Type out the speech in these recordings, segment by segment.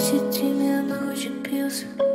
Десяти ночи пился Десяти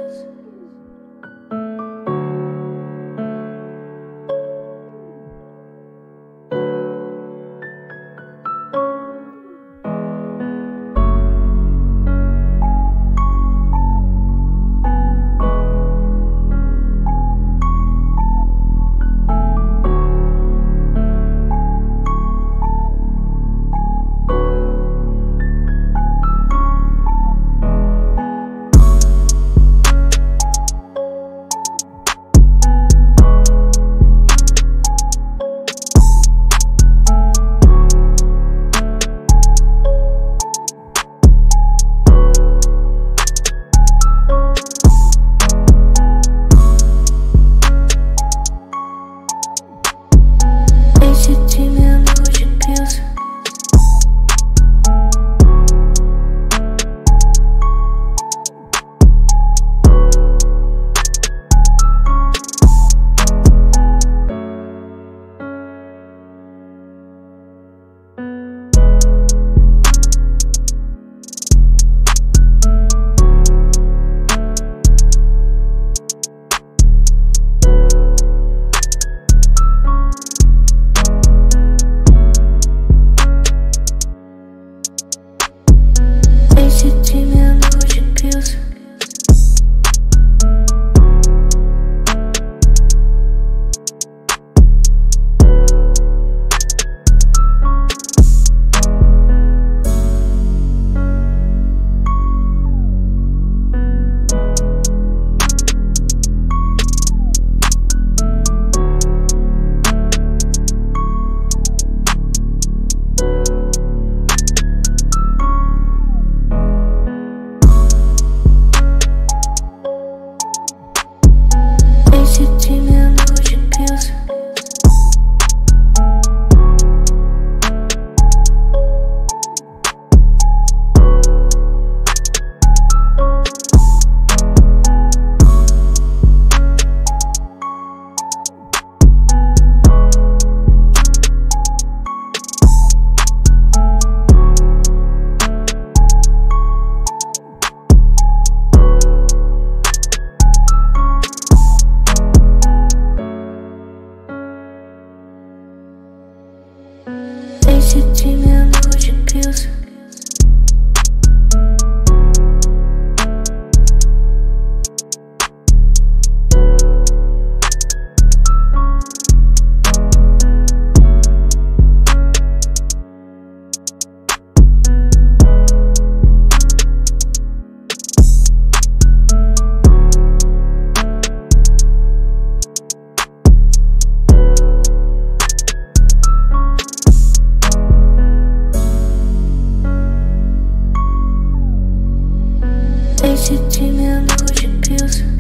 se time andou de Deus.